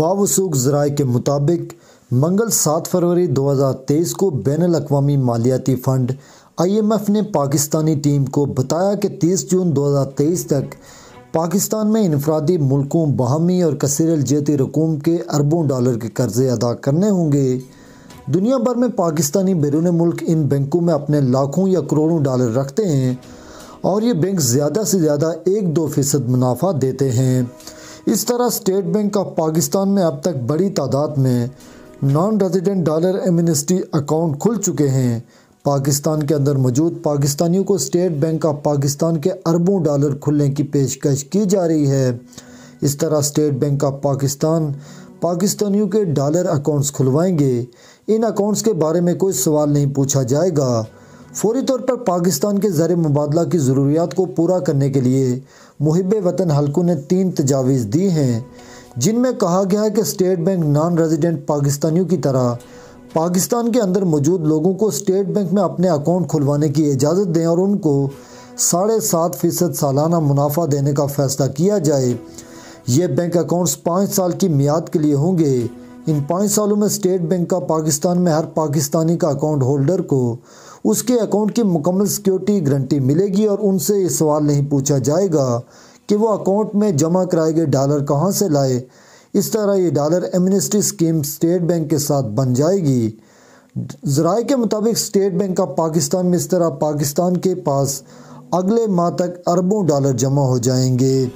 बावसूख जराए के मुताबिक, मंगल सात फरवरी 2023 को बैन अवी मालियाती फ़ंड आईएमएफ ने पाकिस्तानी टीम को बताया कि 30 जून 2023 तक पाकिस्तान में इनफरादी मुल्कों, बहमी और कसर जेती रकूम के अरबों डॉलर के कर्जे अदा करने होंगे। दुनिया भर में पाकिस्तानी बैरून मुल्क इन बैंकों में अपने लाखों या करोड़ों डॉलर रखते हैं और ये बैंक ज़्यादा से ज़्यादा एक दो फ़ीसद मुनाफा देते हैं। इस तरह स्टेट बैंक ऑफ़ पाकिस्तान में अब तक बड़ी तादाद में non resident dollar amnesty account खुल चुके हैं। पाकिस्तान के अंदर मौजूद पाकिस्तानियों को स्टेट बैंक ऑफ़ पाकिस्तान के अरबों डॉलर खुलने की पेशकश की जा रही है। इस तरह स्टेट बैंक ऑफ़ पाकिस्तान पाकिस्तानियों के डॉलर अकाउंट्स खुलवाएँगे। इन अकाउंट्स के बारे में कोई सवाल नहीं पूछा जाएगा। फौरी तौर पर पाकिस्तान के ज़र मुबादला की ज़रूरियात को पूरा करने के लिए मुहब वतन हल्कों ने तीन तजावीज़ दी हैं, जिनमें कहा गया है कि स्टेट बैंक नॉन रेजिडेंट पाकिस्तानियों की तरह पाकिस्तान के अंदर मौजूद लोगों को स्टेट बैंक में अपने अकाउंट खुलवाने की इजाज़त दें और उनको साढ़े सात फ़ीसद सालाना मुनाफा देने का फ़ैसला किया जाए। ये बैंक अकाउंट्स पाँच साल की मियाद के लिए होंगे। इन पाँच सालों में स्टेट बैंक का पाकिस्तान में हर पाकिस्तानी का अकाउंट होल्डर को उसके अकाउंट की मुकम्मल सिक्योरिटी गारंटी मिलेगी और उनसे ये सवाल नहीं पूछा जाएगा कि वो अकाउंट में जमा कराए गए डॉलर कहाँ से लाए। इस तरह ये dollar amnesty scheme state bank के साथ बन जाएगी। जराए के मुताबिक स्टेट बैंक ऑफ़ पाकिस्तान में इस तरह पाकिस्तान के पास अगले माह तक अरबों डॉलर जमा हो जाएँगे।